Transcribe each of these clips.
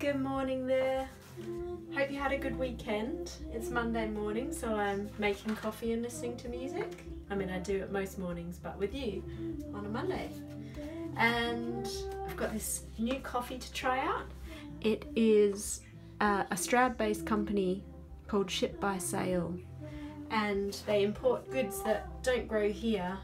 Good morning there. Hope you had a good weekend. It's Monday morning, so I'm making coffee and listening to music. I mean, I do it most mornings, but with you on a Monday. And I've got this new coffee to try out. It is uh, a Stroud based company called Shipped by Sail, and they import goods that don't grow here,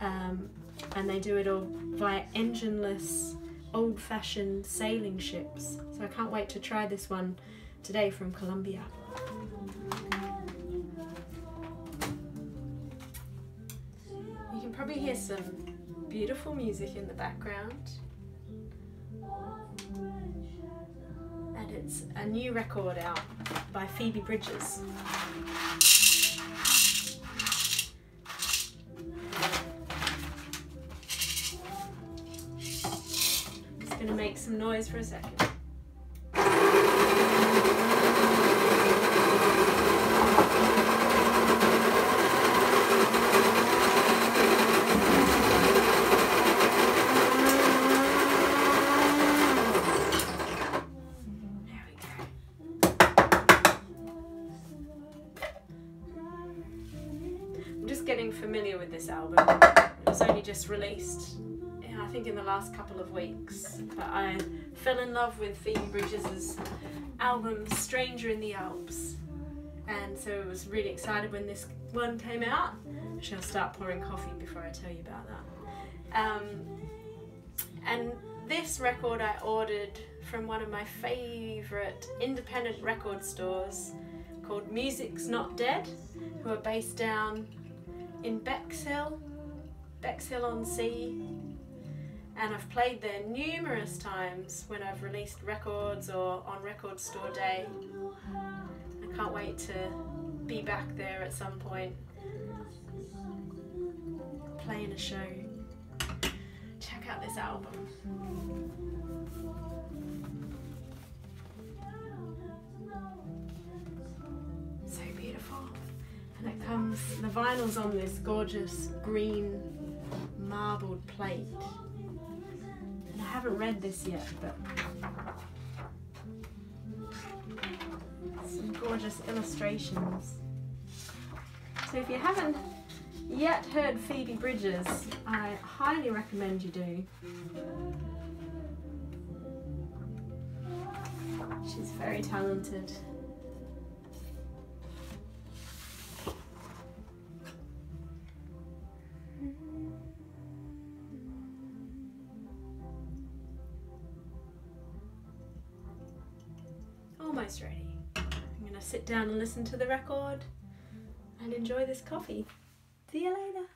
um, and they do it all via engineless old fashioned sailing ships. So I can't wait to try this one today from Colombia. You can probably hear some beautiful music in the background. And it's a new record out by Phoebe Bridgers. gonna make some noise for a second. I'm just getting familiar with this album. It was only just released I think in the last couple of weeks. But I fell in love with Phoebe Bridgers' album Stranger in the Alps. And so I was really excited when this one came out. I shall start pouring coffee before I tell you about that. Um, and this record I ordered from one of my favourite independent record stores called Music's Not Dead, who are based down in Bexhill, Bexhill on Sea, and I've played there numerous times when I've released records or on record store day. I can't wait to be back there at some point playing a show. Check out this album. So beautiful. And it comes, the vinyl's on this gorgeous green marbled plate haven't read this yet, but some gorgeous illustrations. So if you haven't yet heard Phoebe Bridgers, I highly recommend you do. She's very talented. Ready. I'm going to sit down and listen to the record and enjoy this coffee. See you later.